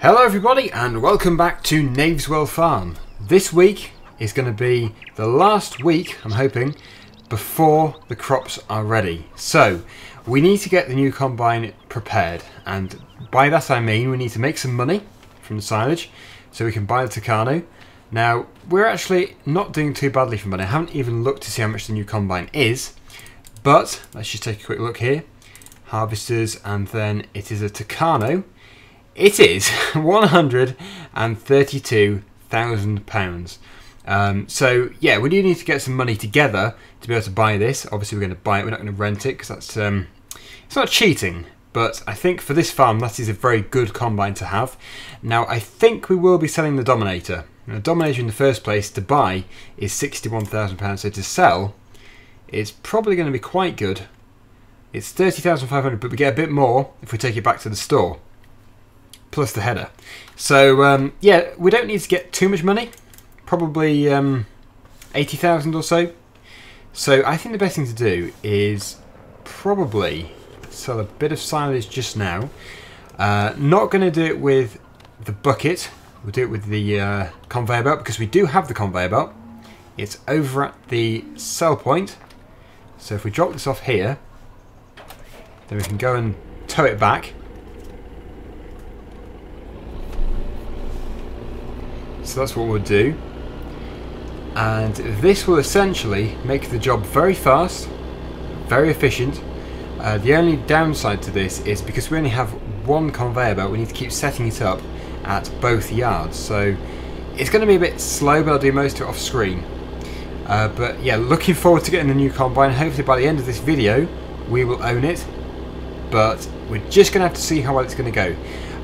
Hello everybody and welcome back to Knaveswell Farm. This week is going to be the last week, I'm hoping, before the crops are ready. So, we need to get the new combine prepared and by that I mean we need to make some money from the silage so we can buy the Tucano. Now, we're actually not doing too badly for money. I haven't even looked to see how much the new combine is, but let's just take a quick look here. Harvesters and then it is a Tucano it is £132,000. Um, so, yeah, we do need to get some money together to be able to buy this. Obviously, we're going to buy it, we're not going to rent it because that's um, it's not cheating. But I think for this farm, that is a very good combine to have. Now, I think we will be selling the Dominator. Now, the Dominator in the first place to buy is £61,000, so to sell, it's probably going to be quite good. It's 30500 but we get a bit more if we take it back to the store plus the header. So um, yeah, we don't need to get too much money, probably um, 80,000 or so. So I think the best thing to do is probably sell a bit of silage just now. Uh, not going to do it with the bucket, we'll do it with the uh, conveyor belt because we do have the conveyor belt. It's over at the sell point. So if we drop this off here, then we can go and tow it back So that's what we'll do. And this will essentially make the job very fast, very efficient. Uh, the only downside to this is because we only have one conveyor belt, we need to keep setting it up at both yards. So it's going to be a bit slow, but I'll do most of it off screen. Uh, but yeah, looking forward to getting the new combine. Hopefully by the end of this video, we will own it. But we're just going to have to see how well it's going to go.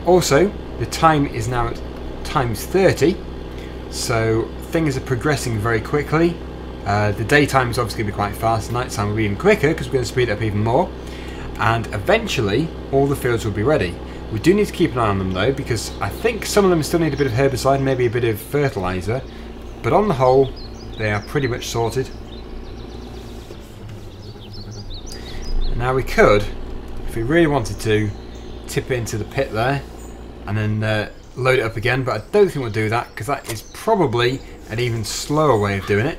Also, the time is now at times 30. So things are progressing very quickly. Uh, the daytime is obviously going to be quite fast, nighttime will be even quicker because we're going to speed up even more. And eventually, all the fields will be ready. We do need to keep an eye on them though, because I think some of them still need a bit of herbicide, maybe a bit of fertiliser. But on the whole, they are pretty much sorted. Now we could, if we really wanted to, tip into the pit there, and then uh, load it up again, but I don't think we'll do that because that is probably an even slower way of doing it.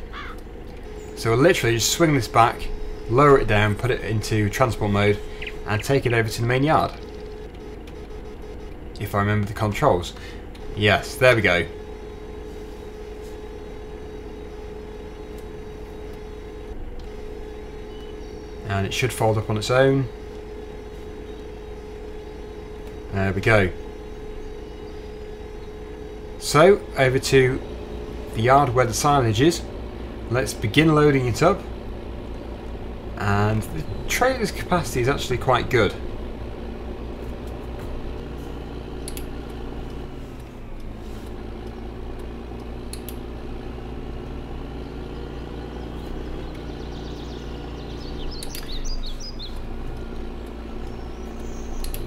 So we'll literally just swing this back, lower it down, put it into transport mode, and take it over to the main yard. If I remember the controls. Yes, there we go. And it should fold up on its own. There we go. So, over to the yard where the silage is. Let's begin loading it up. And the trailer's capacity is actually quite good.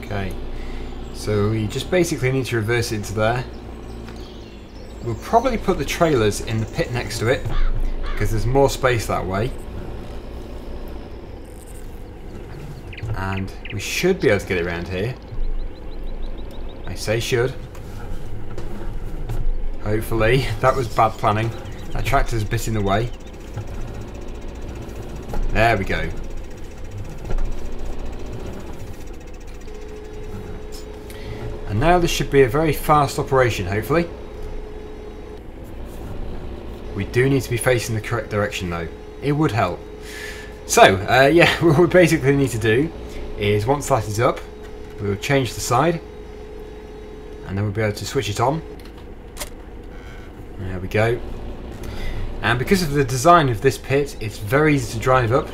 Okay, so we just basically need to reverse it into there We'll probably put the trailers in the pit next to it because there's more space that way. And we should be able to get it around here. I say should. Hopefully. That was bad planning. That tractor's a bit in the way. There we go. And now this should be a very fast operation, hopefully. We do need to be facing the correct direction though. It would help. So, uh, yeah, what we basically need to do is once that is up, we'll change the side and then we'll be able to switch it on. There we go. And because of the design of this pit, it's very easy to drive up.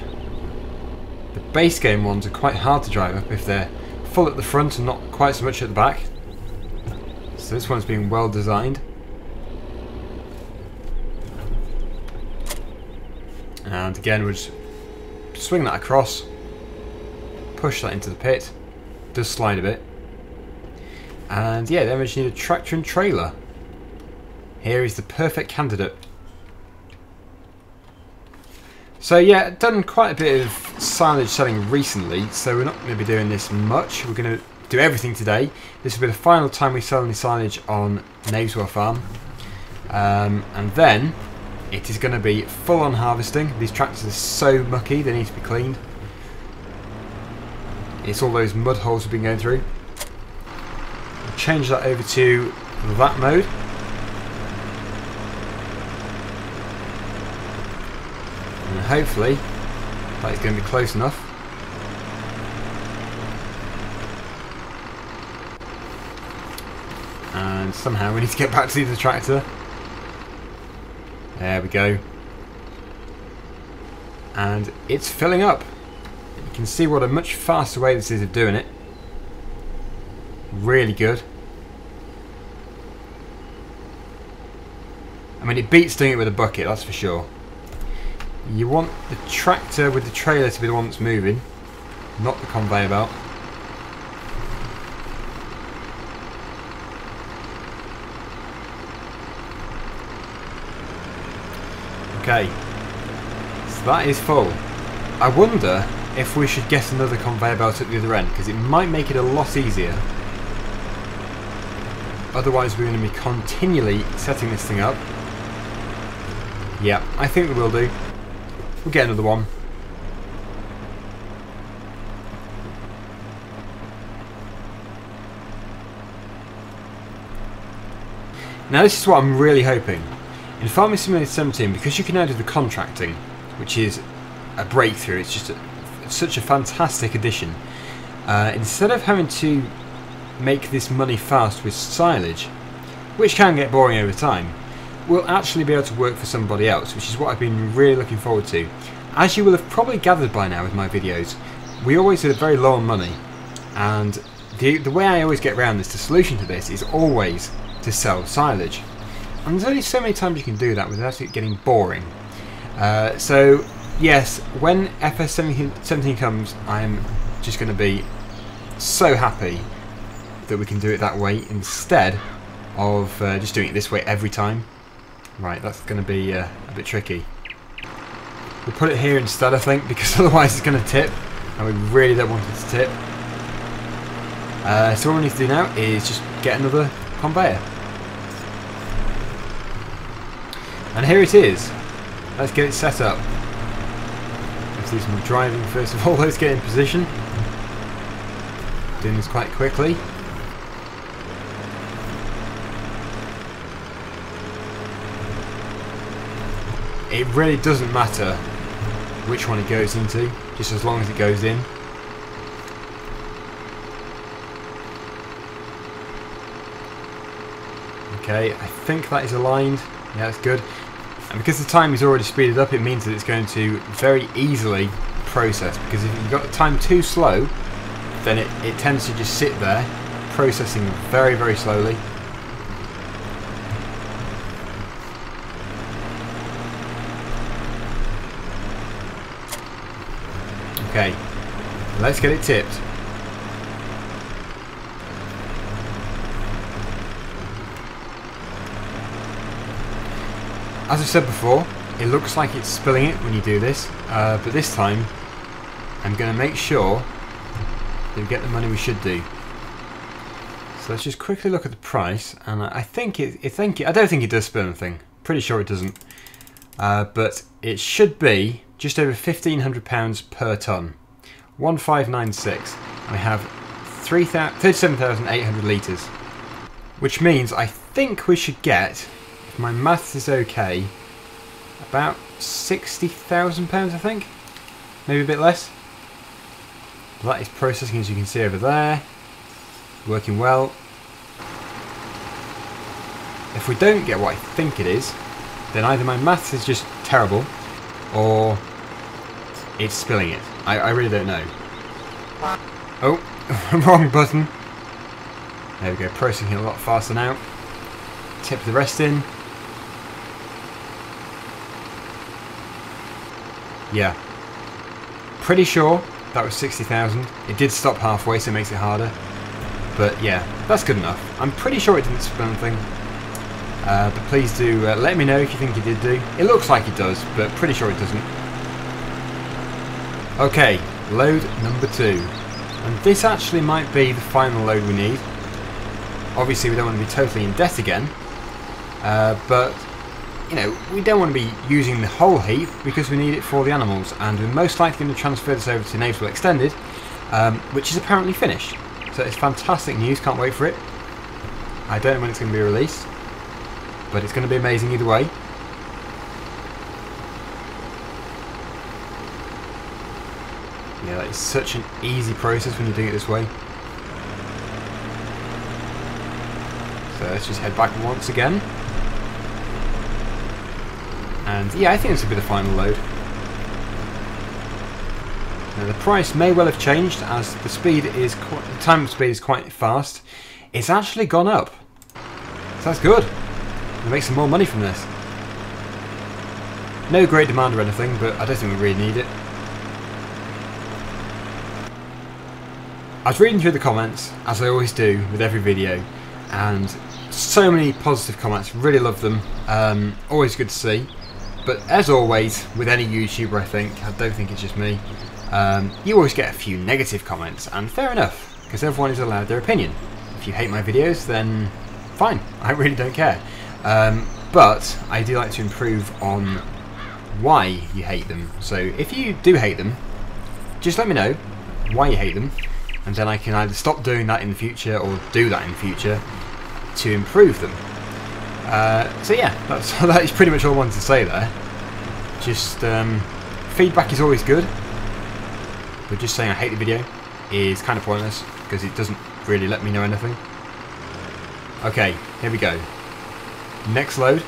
The base game ones are quite hard to drive up if they're full at the front and not quite so much at the back. So this one's been well designed. And again, we'll just swing that across, push that into the pit, does slide a bit. And yeah, then we just need a tractor and trailer. Here is the perfect candidate. So yeah, done quite a bit of silage selling recently, so we're not going to be doing this much. We're going to do everything today. This will be the final time we sell any silage on Knaveswell Farm. Um, and then it is going to be full on harvesting. These tractors are so mucky, they need to be cleaned. It's all those mud holes we've been going through. I'll change that over to that mode. And hopefully that is going to be close enough. And somehow we need to get back to the tractor. There we go. And it's filling up. You can see what a much faster way this is of doing it. Really good. I mean, it beats doing it with a bucket, that's for sure. You want the tractor with the trailer to be the one that's moving, not the conveyor belt. Okay, so that is full. I wonder if we should get another conveyor belt at the other end, because it might make it a lot easier. Otherwise we're going to be continually setting this thing up. Yeah, I think we will do. We'll get another one. Now this is what I'm really hoping. In Farming Simulator 17, because you can now do the contracting, which is a breakthrough, it's just a, it's such a fantastic addition. Uh, instead of having to make this money fast with silage, which can get boring over time, we'll actually be able to work for somebody else, which is what I've been really looking forward to. As you will have probably gathered by now with my videos, we always are very low on money, and the, the way I always get around this, the solution to this, is always to sell silage. And there's only so many times you can do that without it getting boring. Uh, so, yes, when FS17 comes, I'm just going to be so happy that we can do it that way instead of uh, just doing it this way every time. Right, that's going to be uh, a bit tricky. We'll put it here instead, I think, because otherwise it's going to tip, and we really don't want it to tip. Uh, so what we need to do now is just get another conveyor. And here it is. Let's get it set up. Let's do some driving first of all. Let's get in position. Doing this quite quickly. It really doesn't matter which one it goes into, just as long as it goes in. Okay, I think that is aligned. Yeah, that's good. And because the time is already speeded up, it means that it's going to very easily process. Because if you've got the time too slow, then it, it tends to just sit there, processing very, very slowly. Okay, let's get it tipped. As I said before, it looks like it's spilling it when you do this, uh, but this time I'm going to make sure that we get the money we should do. So let's just quickly look at the price, and I think it, I think it, I don't think it does spill anything. Pretty sure it doesn't, uh, but it should be just over £1,500 per tonne. 1596. I have 37,800 litres. Which means I think we should get if my maths is okay, about £60,000 I think. Maybe a bit less. That is processing as you can see over there. Working well. If we don't get what I think it is, then either my maths is just terrible, or it's spilling it. I, I really don't know. Oh, wrong button. There we go, processing a lot faster now. Tip the rest in. Yeah. Pretty sure that was 60,000. It did stop halfway, so it makes it harder. But yeah, that's good enough. I'm pretty sure it didn't spill anything. Uh, but please do uh, let me know if you think it did do. It looks like it does, but pretty sure it doesn't. Okay, load number two. And this actually might be the final load we need. Obviously we don't want to be totally in debt again. Uh, but, you know, we don't want to be using the whole heap because we need it for the animals. And we're most likely going to transfer this over to Knaveswell Extended, um, which is apparently finished. So it's fantastic news, can't wait for it. I don't know when it's going to be released. But it's going to be amazing either way. Yeah, that is such an easy process when you're doing it this way. So let's just head back once again. And yeah, I think this will be the final load. Now the price may well have changed as the speed is quite, the time speed is quite fast. It's actually gone up. So that's good. We'll make some more money from this. No great demand or anything, but I don't think we really need it. I was reading through the comments, as I always do with every video, and so many positive comments, really love them, um, always good to see. But as always, with any YouTuber I think, I don't think it's just me, um, you always get a few negative comments, and fair enough, because everyone is allowed their opinion. If you hate my videos, then fine, I really don't care. Um, but I do like to improve on why you hate them. So if you do hate them, just let me know why you hate them, and then I can either stop doing that in the future or do that in the future to improve them. Uh, so yeah, that's, that is pretty much all I wanted to say there. Just um, feedback is always good, but just saying I hate the video is kind of pointless because it doesn't really let me know anything. Okay, here we go. Next load.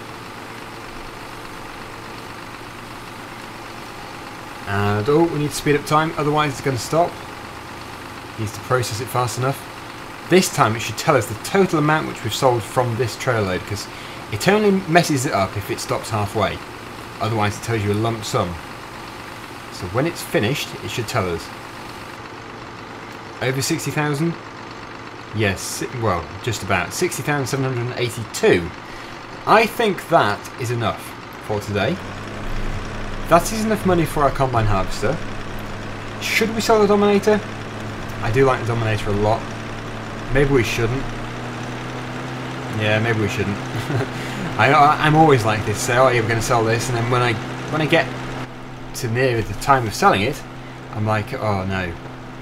And oh, we need to speed up time, otherwise it's going to stop. Needs to process it fast enough. This time it should tell us the total amount which we've sold from this trailer load because it only messes it up if it stops halfway. Otherwise it tells you a lump sum. So when it's finished, it should tell us. Over 60,000? Yes, well, just about. 60,782. I think that is enough for today. That is enough money for our Combine Harvester. Should we sell the Dominator? I do like the Dominator a lot. Maybe we shouldn't. Yeah, maybe we shouldn't. I, am always like this. Say, oh, yeah, we're going to sell this, and then when I when I get to near the time of selling it, I'm like, oh no,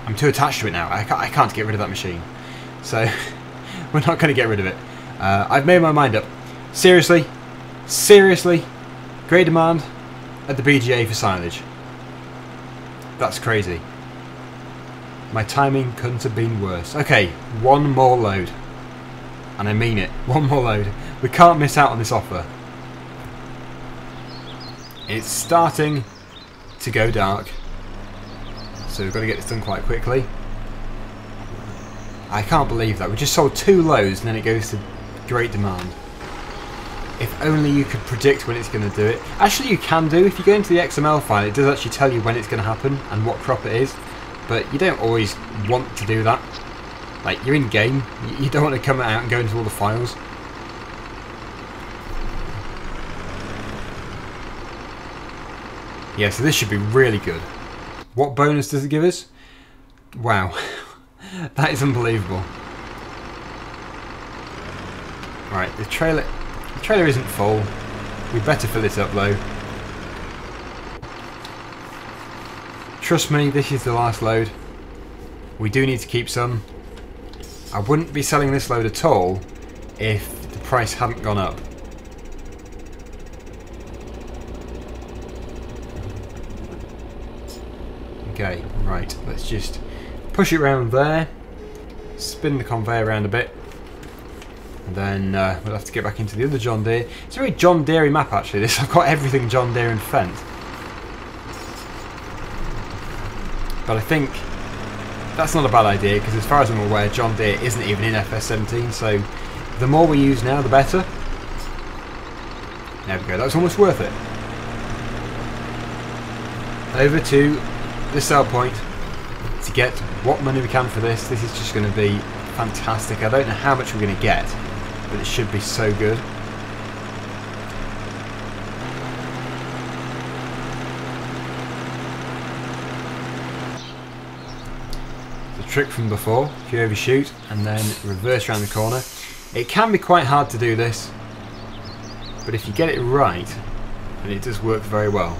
I'm too attached to it now. I can't, I can't get rid of that machine. So we're not going to get rid of it. Uh, I've made my mind up. Seriously, seriously, great demand at the BGA for silage. That's crazy. My timing couldn't have been worse. Okay, one more load. And I mean it, one more load. We can't miss out on this offer. It's starting to go dark. So we've got to get this done quite quickly. I can't believe that. We just sold two loads and then it goes to great demand. If only you could predict when it's going to do it. Actually, you can do. If you go into the XML file, it does actually tell you when it's going to happen and what crop it is. But you don't always want to do that. Like, you're in game. You don't want to come out and go into all the files. Yeah, so this should be really good. What bonus does it give us? Wow. that is unbelievable. Right, the trailer the trailer isn't full. We better fill it up though. Trust me, this is the last load. We do need to keep some. I wouldn't be selling this load at all if the price hadn't gone up. Okay, right, let's just push it around there, spin the conveyor around a bit, and then uh, we'll have to get back into the other John Deere. It's a very John Deere map actually this, I've got everything John Deere and Fendt. But I think that's not a bad idea because as far as I'm aware John Deere isn't even in FS17 so the more we use now the better. There we go, that's almost worth it. Over to the sell point to get what money we can for this. This is just going to be fantastic. I don't know how much we're going to get, but it should be so good. Trick from before. If you overshoot and then reverse around the corner. It can be quite hard to do this, but if you get it right, then it does work very well.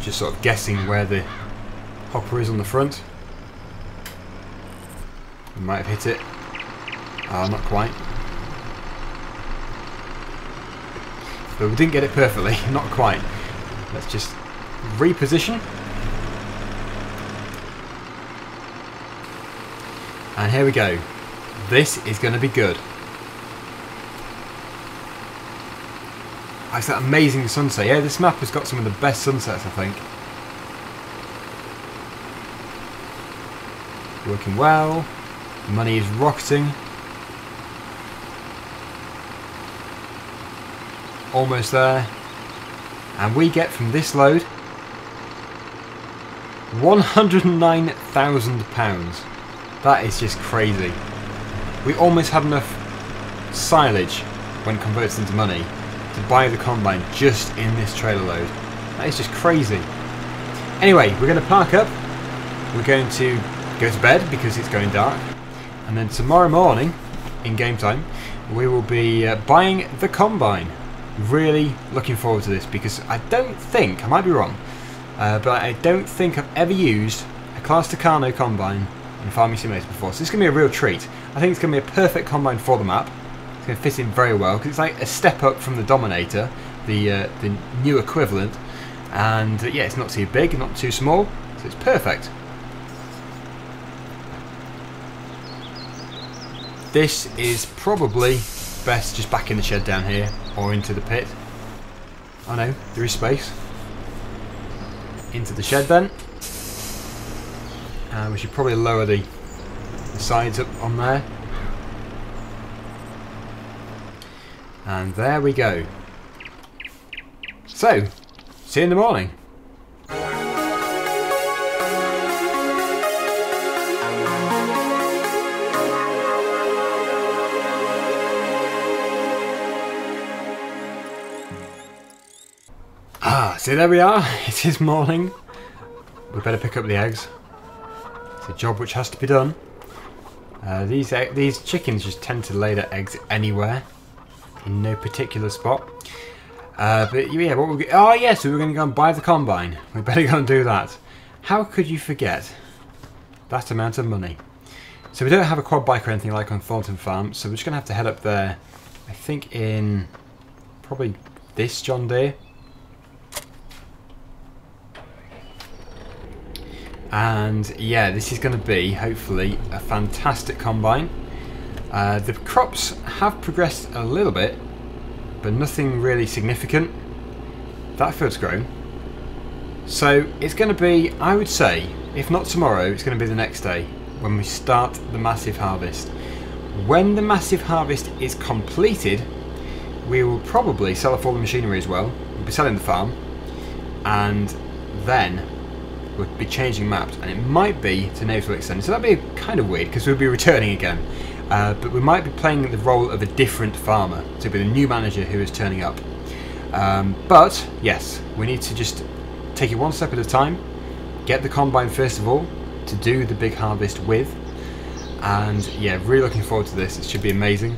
Just sort of guessing where the hopper is on the front. We might have hit it. Oh, not quite. But we didn't get it perfectly, not quite. Let's just reposition. And here we go. This is going to be good. It's that amazing sunset. Yeah, this map has got some of the best sunsets, I think. Working well. Money is rocketing. Almost there. And we get from this load £109,000. That is just crazy. We almost had enough silage when converted into money to buy the combine just in this trailer load. That is just crazy. Anyway, we're going to park up. We're going to go to bed because it's going dark. And then tomorrow morning, in game time, we will be uh, buying the combine. Really looking forward to this because I don't think, I might be wrong, uh, but I don't think I've ever used a Claas Tucano combine in Farming Simulator before. So this is going to be a real treat. I think it's going to be a perfect combine for the map. It's going to fit in very well because it's like a step up from the Dominator, the uh, the new equivalent. And uh, yeah, it's not too big, not too small, so it's perfect. This is probably best just back in the shed down here or into the pit. I know, there is space. Into the shed then. And we should probably lower the, the sides up on there. And there we go. So, see you in the morning. So there we are, it is morning. We better pick up the eggs. It's a job which has to be done. Uh, these these chickens just tend to lay their eggs anywhere, in no particular spot. Uh, but yeah, what we oh yeah, so we're going to go and buy the combine. We better go and do that. How could you forget that amount of money? So we don't have a quad bike or anything like on Thornton Farm, so we're just going to have to head up there. I think in probably this John Deere. And yeah this is going to be hopefully a fantastic combine. Uh, the crops have progressed a little bit but nothing really significant. That field's grown. So it's going to be I would say if not tomorrow it's going to be the next day when we start the massive harvest. When the massive harvest is completed we will probably sell off all the machinery as well. We'll be selling the farm. And then would be changing maps, and it might be to Knaveswell Extended. So that'd be kind of weird because we'll be returning again. Uh, but we might be playing the role of a different farmer to be the new manager who is turning up. Um, but yes, we need to just take it one step at a time. Get the combine first of all to do the big harvest with. And yeah, really looking forward to this. It should be amazing.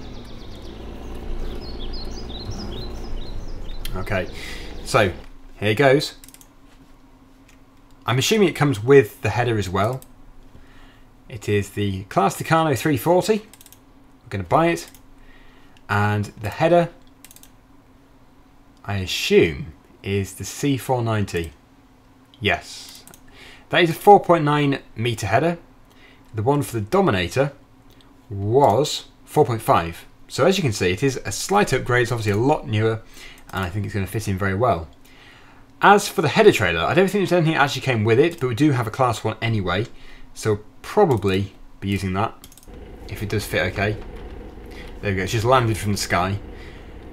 Okay, so here goes. I'm assuming it comes with the header as well. It is the Claas Tucano 340. I'm going to buy it. And the header, I assume, is the C490. Yes. That is a 4.9 metre header. The one for the Dominator was 4.5. So as you can see, it is a slight upgrade. It's obviously a lot newer, and I think it's going to fit in very well. As for the header trailer, I don't think there's anything actually came with it, but we do have a Claas 1 anyway, so we'll probably be using that, if it does fit okay. There we go, it's just landed from the sky.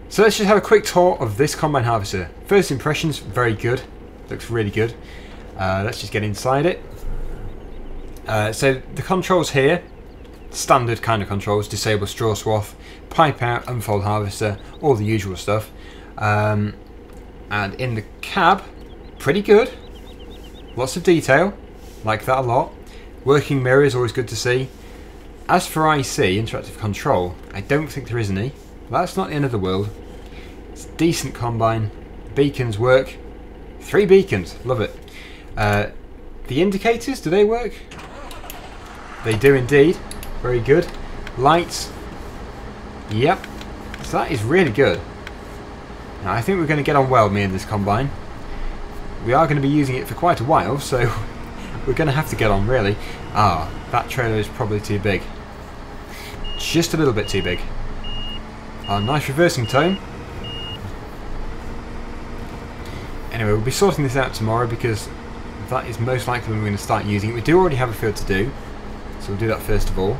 So let's just have a quick tour of this Combine Harvester. First impressions, very good, looks really good. Uh, let's just get inside it. Uh, so the controls here, standard kind of controls, disable straw swath, pipe out, unfold harvester, all the usual stuff. Um, And in the cab, pretty good. Lots of detail, like that a lot. Working mirror is always good to see. As for IC, interactive control, I don't think there is any. That's not the end of the world. It's decent combine. Beacons work. Three beacons, love it. Uh, the indicators, do they work? They do indeed. Very good. Lights. Yep. So that is really good. Now I think we're going to get on well, me and this combine. We are going to be using it for quite a while, so we're going to have to get on really. Ah, that trailer is probably too big. Just a little bit too big. Ah, nice reversing tone. Anyway, we'll be sorting this out tomorrow because that is most likely when we're going to start using it. We do already have a field to do, so we'll do that first of all.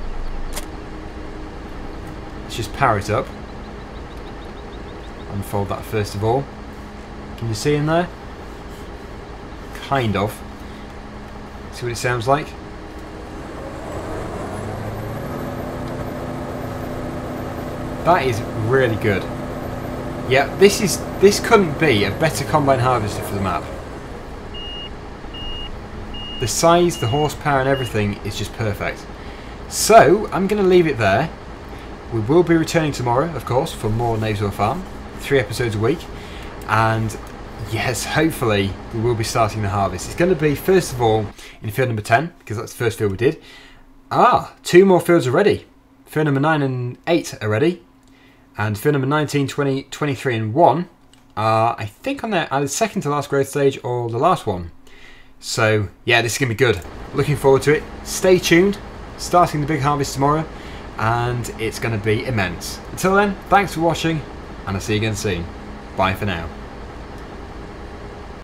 Let's just power it up. Unfold that first of all. Can you see in there? Kind of. See what it sounds like? That is really good. Yeah, this is this couldn't be a better combine harvester for the map. The size, the horsepower and everything is just perfect. So, I'm going to leave it there. We will be returning tomorrow, of course, for more Knaveswell Farm. Three episodes a week. And yes, hopefully we will be starting the harvest. It's going to be, first of all, in field number 10, because that's the first field we did. Ah, two more fields already. Field number 9 and 8 already. And field number 19, 20, 23 and 1 are, I think, on their either second to last growth stage or the last one. So, yeah, this is going to be good. Looking forward to it. Stay tuned. Starting the big harvest tomorrow. And it's going to be immense. Until then, thanks for watching. And I'll see you again soon. Bye for now.